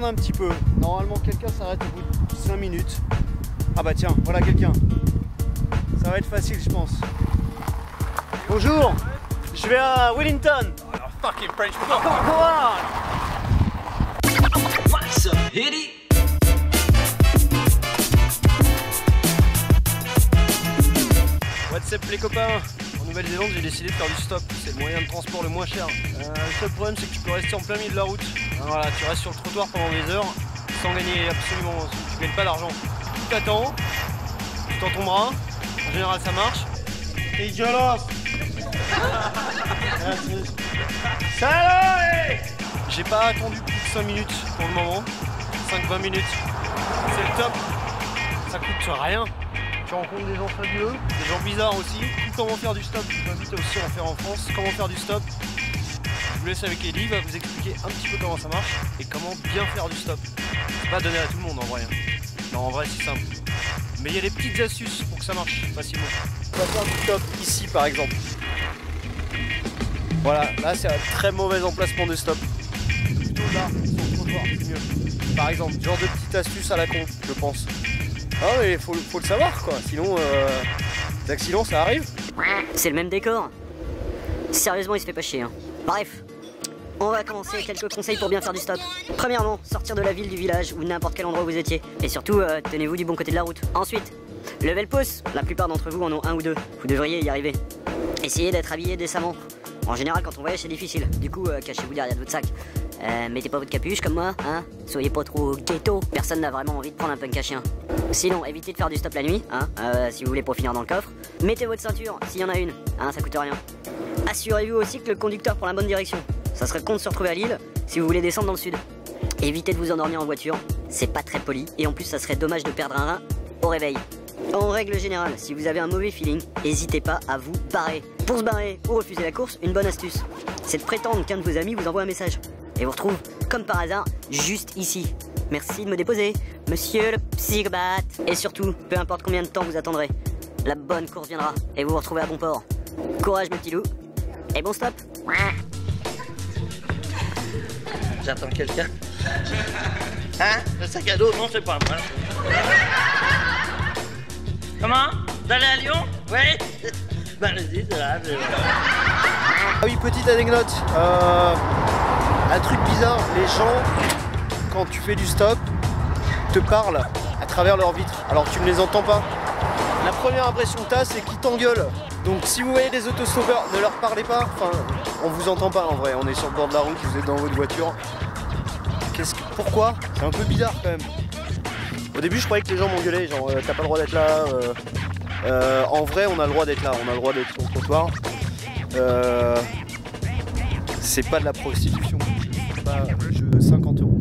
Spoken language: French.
un petit peu. Normalement, quelqu'un s'arrête au bout de 5 minutes. Ah bah tiens, voilà quelqu'un. Ça va être facile, je pense. Bonjour, je vais à Wellington. Fucking French Come on. What's up, hitty? What's up les copains? En Nouvelle-Zélande j'ai décidé de faire du stop, c'est le moyen de transport le moins cher. Euh, le seul problème c'est que tu peux rester en plein milieu de la route. Voilà, tu restes sur le trottoir pendant des heures sans gagner absolument, tu gagnes pas d'argent. Tu t'attends, tu tends ton bras, en général ça marche. Et dégueulasse Salut J'ai pas attendu plus de 5 minutes pour le moment, 5-20 minutes. C'est le top, ça coûte rien. Tu rencontres des gens fabuleux, des gens bizarres aussi. Comment faire du stop, je vous invite aussi à en faire en France. Comment faire du stop? Vous laisse avec Ellie, va vous expliquer un petit peu comment ça marche et comment bien faire du stop. Pas donné à tout le monde en vrai. hein. Non, en vrai, c'est simple. Mais il y a des petites astuces pour que ça marche facilement. On va faire du stop ici par exemple. Voilà, là c'est un très mauvais emplacement de stop. Plutôt là, mieux. Par exemple, genre de petite astuce à la con, je pense. Ah mais faut, faut le savoir quoi, sinon euh, les accidents ça arrive. C'est le même décor. Sérieusement, il se fait pas chier. hein. Bref, on va commencer quelques conseils pour bien faire du stop. Premièrement, sortir de la ville, du village ou n'importe quel endroit où vous étiez. Et surtout, euh, tenez-vous du bon côté de la route. Ensuite, levez le pouce. La plupart d'entre vous en ont un ou deux. Vous devriez y arriver. Essayez d'être habillé décemment. En général, quand on voyage, c'est difficile. Du coup, euh, cachez-vous derrière votre sac. Euh, mettez pas votre capuche comme moi, hein. Soyez pas trop ghetto. Personne n'a vraiment envie de prendre un punk à chien. Sinon, évitez de faire du stop la nuit, hein, si vous voulez pour finir dans le coffre. Mettez votre ceinture, s'il y en a une, hein, ça coûte rien. Assurez-vous aussi que le conducteur prend la bonne direction. Ça serait con de se retrouver à Lille si vous voulez descendre dans le sud. Évitez de vous endormir en voiture, c'est pas très poli, et en plus ça serait dommage de perdre un rein au réveil. En règle générale, si vous avez un mauvais feeling, n'hésitez pas à vous barrer. Pour se barrer ou refuser la course, une bonne astuce, c'est de prétendre qu'un de vos amis vous envoie un message. Et vous retrouve, comme par hasard, juste ici. Merci de me déposer, monsieur le psychopathe. Et surtout, peu importe combien de temps vous attendrez, la bonne course viendra et vous vous retrouvez à bon port. Courage mes petits loups. Et bon stop. J'attends quelqu'un. Hein? Le sac à dos Non, c'est pas moi. Comment? Vous allez à Lyon? Oui Ben, allez-y, c'est là. Ah oui, petite anecdote. Euh, un truc bizarre, les gens, quand tu fais du stop, te parlent à travers leurs vitres, alors tu ne les entends pas. La première impression que tu as, c'est qu'ils t'engueulent. Donc si vous voyez des autostoppeurs, ne leur parlez pas. Enfin, on vous entend pas en vrai. On est sur le bord de la route, vous êtes dans votre voiture. Qu'est-ce que, pourquoi? C'est un peu bizarre quand même. Au début, je croyais que les gens m'engueulaient, genre euh, t'as pas le droit d'être là. euh, euh, en vrai, on a le droit d'être là, on a le droit d'être sur le trottoir. C'est pas de la prostitution. Pas jeu 50 euros.